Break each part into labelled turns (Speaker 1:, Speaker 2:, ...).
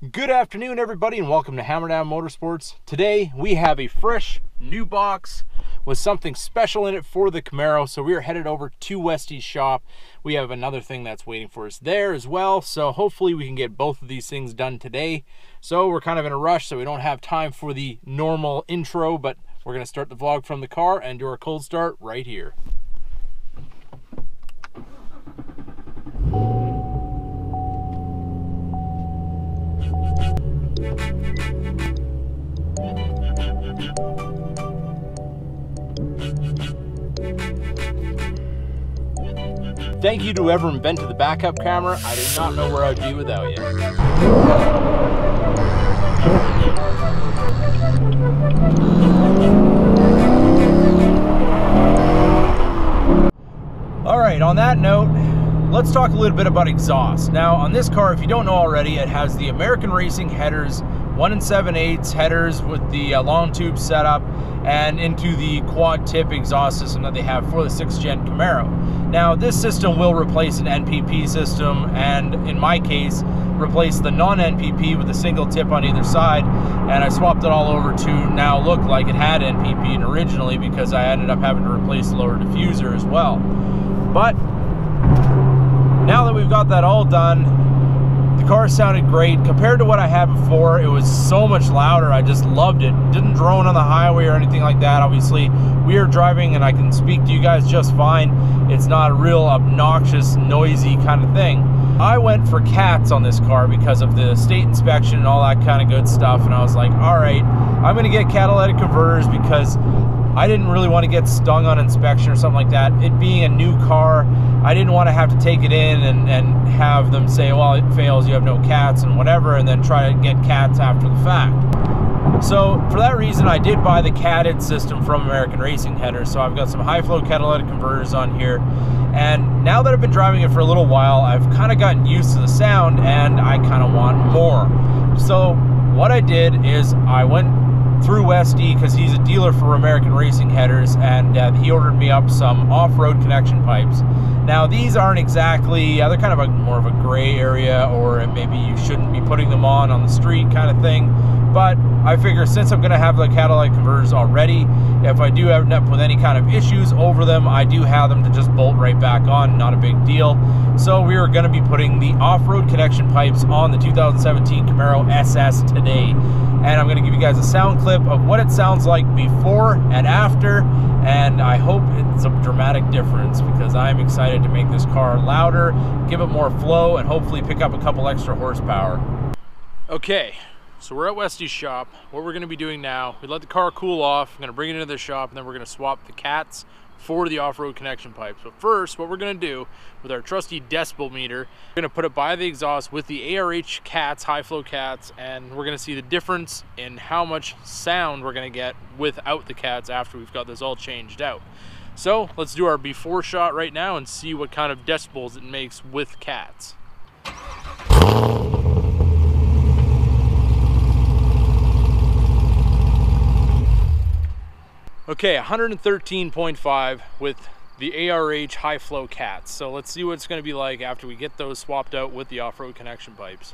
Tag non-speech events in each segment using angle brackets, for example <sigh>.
Speaker 1: Good afternoon, everybody, and welcome to Hammerdown Motorsports. Today, we have a fresh new box with something special in it for the Camaro. So we are headed over to Westy's shop. We have another thing that's waiting for us there as well. So hopefully we can get both of these things done today. So we're kind of in a rush, so we don't have time for the normal intro, but we're going to start the vlog from the car and do our cold start right here. Thank you to whoever invented the backup camera. I do not know where I'd be without you. All right, on that note, let's talk a little bit about exhaust. Now, on this car, if you don't know already, it has the American Racing headers, 1 and 7 eighths headers with the uh, long tube setup, and into the quad tip exhaust system that they have for the 6th gen Camaro. Now, this system will replace an NPP system, and in my case, replace the non-NPP with a single tip on either side, and I swapped it all over to now look like it had NPP originally because I ended up having to replace the lower diffuser as well. But now that we've got that all done, the car sounded great. Compared to what I had before, it was so much louder. I just loved it. Didn't drone on the highway or anything like that. Obviously, we are driving and I can speak to you guys just fine. It's not a real obnoxious, noisy kind of thing. I went for cats on this car because of the state inspection and all that kind of good stuff. And I was like, all right, I'm going to get catalytic converters because I didn't really want to get stung on inspection or something like that. It being a new car, I didn't want to have to take it in and, and have them say, well, it fails, you have no cats and whatever, and then try to get cats after the fact. So for that reason, I did buy the catted system from American Racing Headers. So I've got some high flow catalytic converters on here. And now that I've been driving it for a little while, I've kind of gotten used to the sound and I kind of want more. So what I did is I went through Westy because he's a dealer for American Racing Headers and uh, he ordered me up some off-road connection pipes. Now these aren't exactly, uh, they're kind of a, more of a gray area or maybe you shouldn't be putting them on on the street kind of thing. But I figure since I'm going to have the catalytic converters already, if I do end up with any kind of issues over them, I do have them to just bolt right back on, not a big deal. So we are going to be putting the off-road connection pipes on the 2017 Camaro SS today. And I'm going to give you guys a sound clip of what it sounds like before and after. And I hope it's a dramatic difference because I'm excited to make this car louder, give it more flow, and hopefully pick up a couple extra horsepower. Okay, so we're at Westy's shop. What we're gonna be doing now, we let the car cool off. I'm gonna bring it into the shop and then we're gonna swap the cats for the off-road connection pipes. But first, what we're gonna do with our trusty decibel meter, we're gonna put it by the exhaust with the ARH cats, high flow cats, and we're gonna see the difference in how much sound we're gonna get without the cats after we've got this all changed out. So let's do our before shot right now and see what kind of decibels it makes with cats. Okay, 113.5 with the ARH high flow cats. So let's see what it's gonna be like after we get those swapped out with the off-road connection pipes.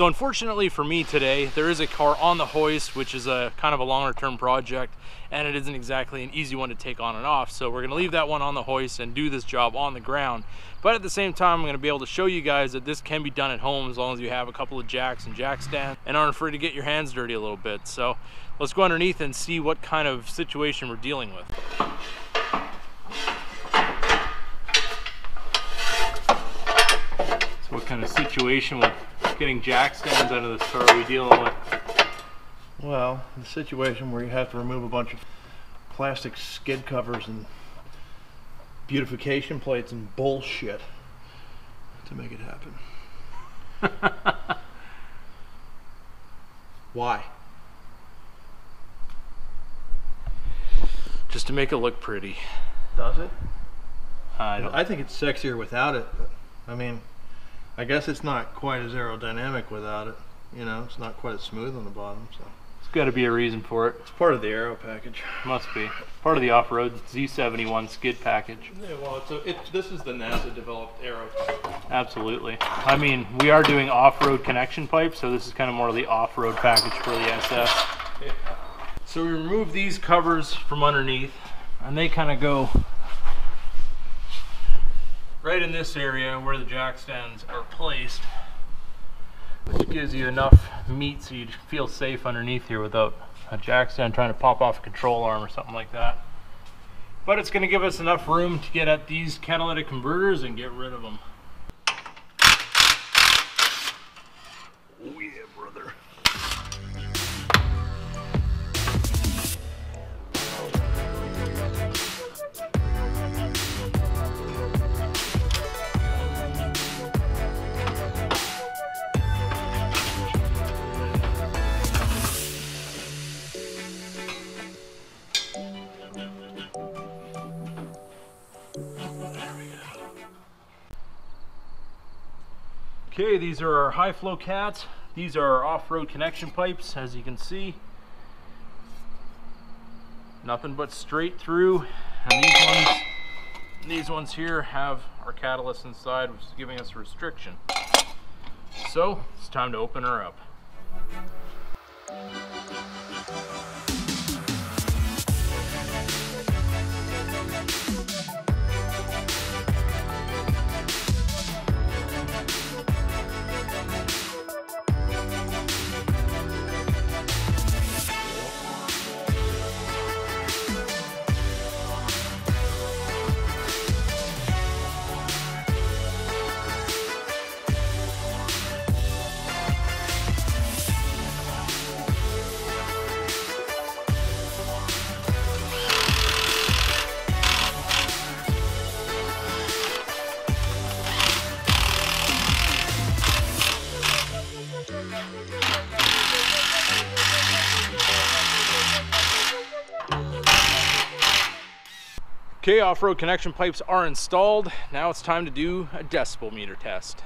Speaker 1: So unfortunately for me today, there is a car on the hoist, which is a kind of a longer term project, and it isn't exactly an easy one to take on and off. So we're gonna leave that one on the hoist and do this job on the ground. But at the same time, I'm gonna be able to show you guys that this can be done at home as long as you have a couple of jacks and jack stands and aren't afraid to get your hands dirty a little bit. So let's go underneath and see what kind of situation we're dealing with. So what kind of situation getting jack stands out of this car are we dealing with?
Speaker 2: Well, the situation where you have to remove a bunch of plastic skid covers and beautification plates and bullshit to make it happen. <laughs> Why?
Speaker 1: Just to make it look pretty.
Speaker 2: Does it?
Speaker 1: I don't
Speaker 2: I think it's sexier without it, but I mean, I guess it's not quite as aerodynamic without it. You know, it's not quite as smooth on the bottom, so.
Speaker 1: It's got to be a reason for it.
Speaker 2: It's part of the aero package. <laughs>
Speaker 1: Must be part of the off-road Z71 skid package.
Speaker 2: Yeah, well, it's a, it, this is the NASA developed aero.
Speaker 1: Absolutely. I mean, we are doing off-road connection pipes, so this is kind of more of the off-road package for the SS. So we remove these covers from underneath, and they kind of go right in this area where the jack stands are placed, which gives you enough meat so you feel safe underneath here without a jack stand trying to pop off a control arm or something like that. But it's going to give us enough room to get at these catalytic converters and get rid of them. Okay, these are our high flow cats. These are our off-road connection pipes, as you can see. Nothing but straight through. And these ones, these ones here have our catalyst inside, which is giving us restriction. So, it's time to open her up. Okay, off-road connection pipes are installed. Now it's time to do a decibel meter test.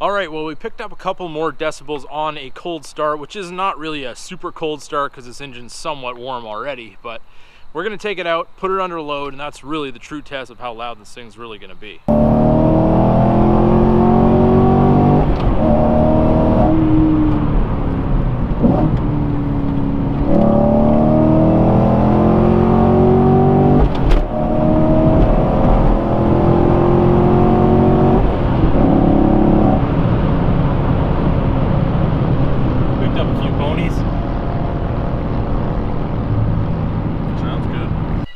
Speaker 1: All right, well, we picked up a couple more decibels on a cold start, which is not really a super cold start because this engine's somewhat warm already, but we're gonna take it out, put it under load, and that's really the true test of how loud this thing's really gonna be. Picked up a few ponies.
Speaker 2: Sounds good.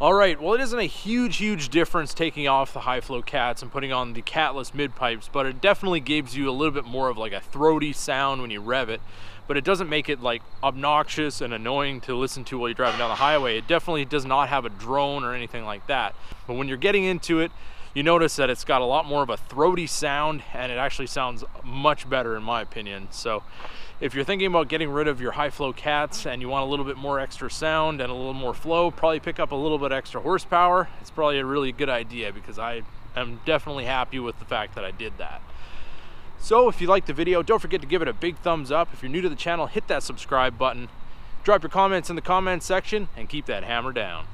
Speaker 1: All right, well, it isn't a huge, huge difference taking off the high flow cats and putting on the catless mid pipes, but it definitely gives you a little bit more of like a throaty sound when you rev it. But it doesn't make it like obnoxious and annoying to listen to while you're driving down the highway. It definitely does not have a drone or anything like that. But when you're getting into it, you notice that it's got a lot more of a throaty sound and it actually sounds much better in my opinion. So if you're thinking about getting rid of your high flow cats and you want a little bit more extra sound and a little more flow, probably pick up a little bit extra horsepower. It's probably a really good idea because I am definitely happy with the fact that I did that. So if you liked the video, don't forget to give it a big thumbs up. If you're new to the channel, hit that subscribe button. Drop your comments in the comments section and keep that hammer down.